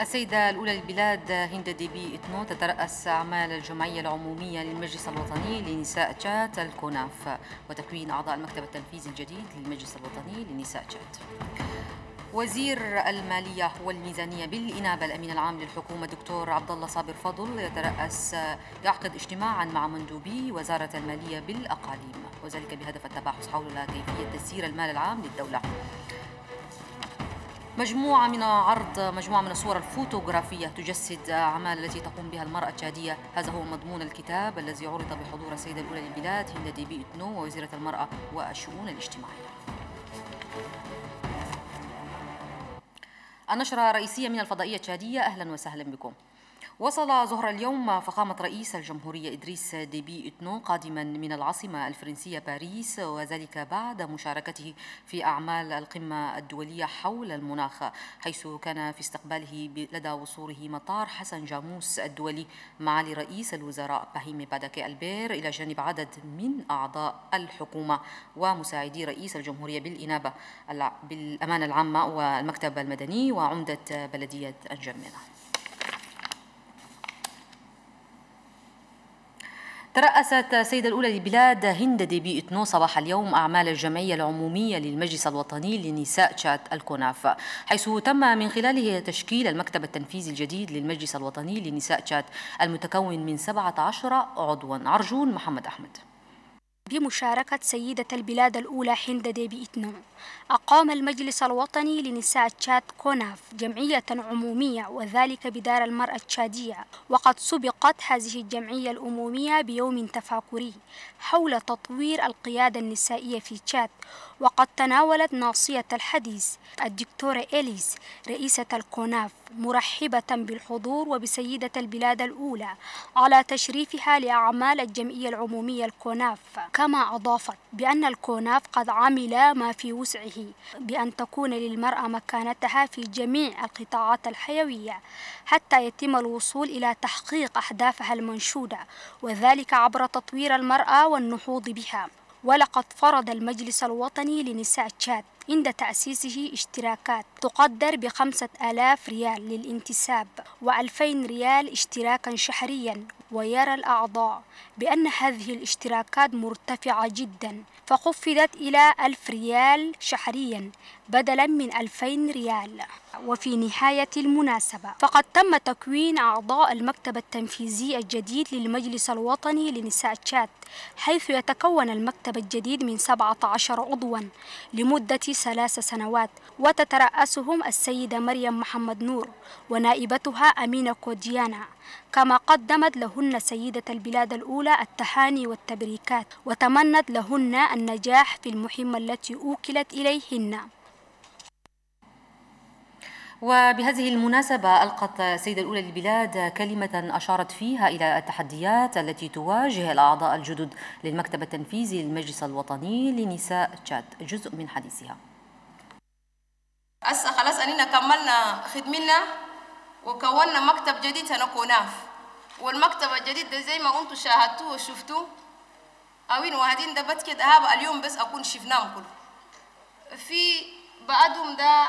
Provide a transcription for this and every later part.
السيدة الأولى للبلاد هند ديبي إتنو تترأس أعمال الجمعية العمومية للمجلس الوطني لنساء تشات الكوناف وتكوين أعضاء المكتب التنفيذي الجديد للمجلس الوطني لنساء تشات وزير المالية والميزانية بالإنابة الأمين العام للحكومة دكتور عبد الله صابر فضل يترأس يعقد اجتماعا مع مندوبي وزارة المالية بالأقاليم وذلك بهدف التباحث حول كيفية تسيير المال العام للدولة. مجموعة من عرض مجموعة من الصور الفوتوغرافية تجسد أعمال التي تقوم بها المرأة التشادية. هذا هو مضمون الكتاب الذي عرض بحضور السيدة الأولى للبلاد هند ديبي إتنو ووزيرة المرأة والشؤون الاجتماعية. النشرة الرئيسية من الفضائية التشادية أهلا وسهلا بكم. وصل ظهر اليوم فخامة رئيس الجمهورية إدريس ديبي إتنو قادما من العاصمة الفرنسية باريس وذلك بعد مشاركته في أعمال القمة الدولية حول المناخ حيث كان في استقباله لدى وصوله مطار حسن جاموس الدولي معالي رئيس الوزراء باهيمي باداكي ألبير إلى جانب عدد من أعضاء الحكومة ومساعدي رئيس الجمهورية بالإنابة بالأمانة العامة والمكتب المدني وعمدة بلدية أنجمنة ترأست السيدة الأولى للبلاد هند ديبي إتنو صباح اليوم أعمال الجمعية العمومية للمجلس الوطني لنساء تشات الكوناف. حيث تم من خلاله تشكيل المكتب التنفيذي الجديد للمجلس الوطني لنساء تشات المتكون من 17 عضوا. عرجون محمد أحمد. بمشاركة سيدة البلاد الأولى هند ديبي إتنو أقام المجلس الوطني لنساء تشاد كوناف جمعية عمومية وذلك بدار المرأة التشادية. وقد سبقت هذه الجمعية الأمومية بيوم تفاكري حول تطوير القيادة النسائية في تشاد. وقد تناولت ناصية الحديث الدكتورة إليس رئيسة الكوناف مرحبة بالحضور وبسيدة البلاد الأولى على تشريفها لأعمال الجمعية العمومية الكوناف. كما أضافت بأن الكوناف قد عمل ما في وسعه بأن تكون للمرأة مكانتها في جميع القطاعات الحيوية حتى يتم الوصول إلى تحقيق أهدافها المنشودة وذلك عبر تطوير المرأة والنهوض بها. ولقد فرض المجلس الوطني لنساء تشاد عند تأسيسه اشتراكات تقدر بخمسة آلاف ريال للانتساب وألفين ريال اشتراكا شهريا. ويرى الأعضاء بأن هذه الاشتراكات مرتفعة جدا فخفضت إلى ألف ريال شهريا. بدلا من ألفين ريال. وفي نهاية المناسبة فقد تم تكوين أعضاء المكتب التنفيذي الجديد للمجلس الوطني لنساء تشاد حيث يتكون المكتب الجديد من 17 عضوا لمدة ثلاث سنوات وتترأسهم السيدة مريم محمد نور ونائبتها أمينة كوديانا. كما قدمت لهن سيدة البلاد الأولى التهاني والتبريكات وتمنت لهن النجاح في المهمة التي أوكلت إليهن. وبهذه المناسبة ألقت السيدة الأولى للبلاد كلمة أشارت فيها إلى التحديات التي تواجه الأعضاء الجدد للمكتب التنفيذي للمجلس الوطني لنساء تشاد جزء من حديثها. هسه خلاص أننا كملنا خدمنا وكونا مكتب جديد هنا كوناف والمكتب الجديد ده زي ما أنتم شاهدتوه وشفتوه. أوين وهدين ده بس كده هذا اليوم بس أكون شفناهم كله في بعضهم ده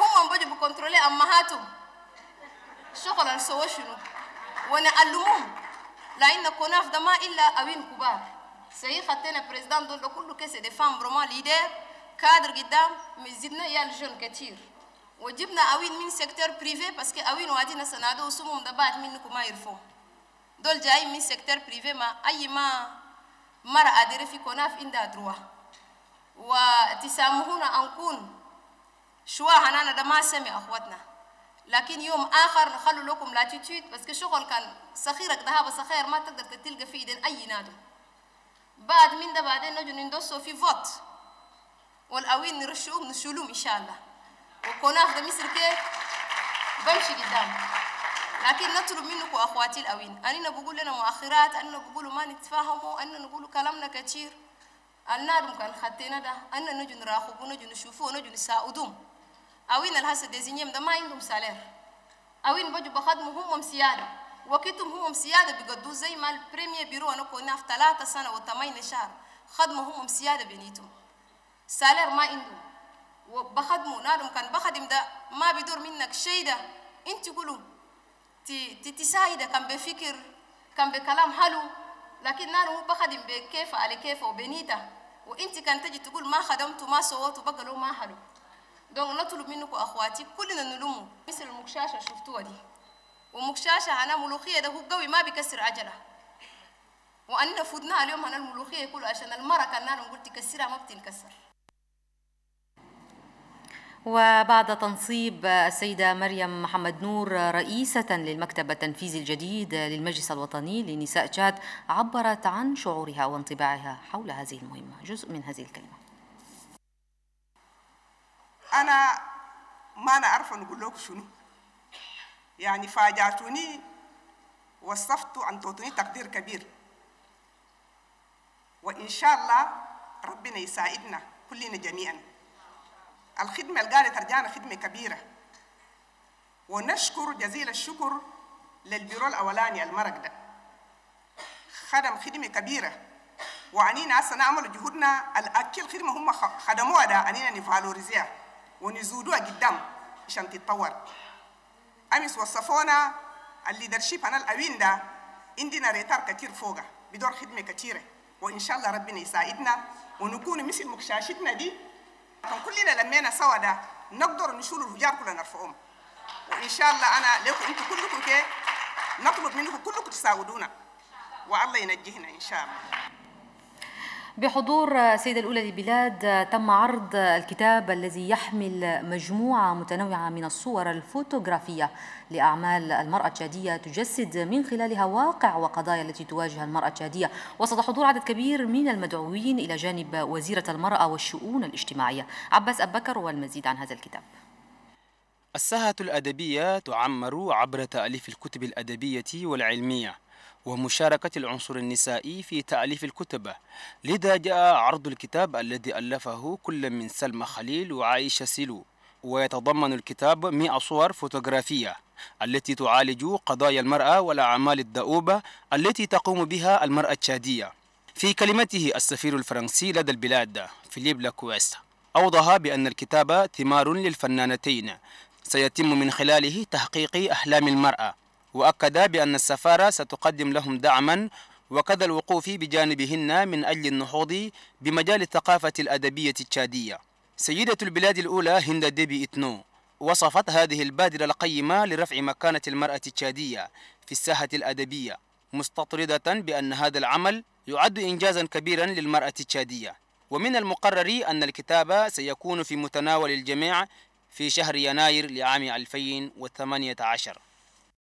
هم بيجوا بكنترولي أمهاتهم شغل السوا شنو ونعلمهم لأن كوناف ده ما إلا أوين كبار. سي خدتنا بريزيدان دول كله كيس دي فام برما ليدر. كادر قدام مزيدنا يا الجون كتير. وجبنا أوين من سيكتور بريفي باسكو أوين وادينا سنادو وسمهم ده بعد منكم ما يرفون دول جاي من سيكتور بريفي ما أي ما مرة أدري في كوناف عندها دروا وتسامحونا أن نكون شوى هنانا ده ما سمع أخواتنا. لكن يوم آخر نخلو لكم لاتيتيود بس كشغل كان صخيرك ذهب صخير ما تقدر تلقى في إيدين أي نادو بعد من ده بعدين نجو ندوسو في فوت. والأوين نرشوهم نشولهم إن شاء الله. وكوناف ده مصر كيف بمشي قدام. لكن نطلب منكم أخواتي الأوين أننا بقول لنا مؤخرات أننا بقولوا ما نتفاهموا أننا نقولوا كلامنا كثير النادم كان خدتنا ده أننا نجي نراقبوا نجي نشوفوا نجي نساعدهم اوين الهسه ديزينيم ده ما عندهم سالير اوين بجوا بخدموا هم سياده وقتهم هم سياده بيقدوا زي ما البريمير بيرو انا كنا في ثلاثة سنة وثمانية شهر خدموا هم سياده بنيتهم سالير ما عندهم وبخدموا نادم كان بخدم ده ما بيدور منك شيء ده انت قولوا تساعد كان بفكر كان بكلام حلو لكن هو بخدم بكيف على كيف وبنيته وانت كان تجي تقول ما خدمت ما سويت بقى له ما حلو دونك نطلب منكم أخواتي كلنا نلومه مثل المكشاشة شفتوها دي. ومكشاشة أنا ملوخية ده هو قوي ما بيكسر عجلة. واننا فدناها اليوم أنا الملوخية كله عشان المرة كان نقول تكسرها ما بتنكسر. وبعد تنصيب السيدة مريم محمد نور رئيسة للمكتب التنفيذي الجديد للمجلس الوطني لنساء تشاد عبرت عن شعورها وانطباعها حول هذه المهمة. جزء من هذه الكلمة. أنا ما أنا عارفة نقول لكم شنو. يعني فاجأتوني وصفتوا تعطوني تقدير كبير. وإن شاء الله ربنا يساعدنا كلنا جميعاً. الخدمة اللي ترجعنا خدمة كبيرة. ونشكر جزيل الشكر للبيرو الأولاني المرق ده. خدم خدمة كبيرة. وعنينا هسه نعمل جهودنا. الأكل خدمة هم خدموها ده. عنينا نفالوريزيها ونزودوها قدام عشان تتطور. أمس وصفونا الليدرشيب أنا الأوين ده عندنا ريتار كتير فوقها بدور خدمة كتيرة وإن شاء الله ربنا يساعدنا ونكون مثل مكشاشتنا دي. كلنا لمينا سوا ده نقدر نشيل الرجال كلنا نرفعهم. وإن شاء الله أنا لكم أنتم كلكم كي نطلب منكم كلكم تساعدونا. والله ينجينا إن شاء الله. بحضور السيدة الأولى للبلاد تم عرض الكتاب الذي يحمل مجموعة متنوعة من الصور الفوتوغرافية لأعمال المرأة التشادية تجسد من خلالها واقع وقضايا التي تواجه المرأة التشادية. وسط حضور عدد كبير من المدعوين إلى جانب وزيرة المرأة والشؤون الاجتماعية. عباس أبكر والمزيد عن هذا الكتاب. الساحة الأدبية تعمر عبر تأليف الكتب الأدبية والعلمية. ومشاركة العنصر النسائي في تأليف الكتب. لذا جاء عرض الكتاب الذي ألفه كل من سلمى خليل وعائشة سيلو. ويتضمن الكتاب 100 صور فوتوغرافية التي تعالج قضايا المرأة والأعمال الدؤوبة التي تقوم بها المرأة التشادية. في كلمته السفير الفرنسي لدى البلاد فيليب لاكويس أوضح بأن الكتاب ثمار للفنانتين. سيتم من خلاله تحقيق أحلام المرأة. وأكد بأن السفارة ستقدم لهم دعما وكذا الوقوف بجانبهن من أجل النهوض بمجال الثقافة الأدبية التشادية. سيدة البلاد الأولى هند ديبي إتنو وصفت هذه البادرة القيمة لرفع مكانة المرأة التشادية في الساحة الأدبية مستطردة بأن هذا العمل يعد إنجازا كبيرا للمرأة التشادية. ومن المقرر أن الكتاب سيكون في متناول الجميع في شهر يناير لعام 2018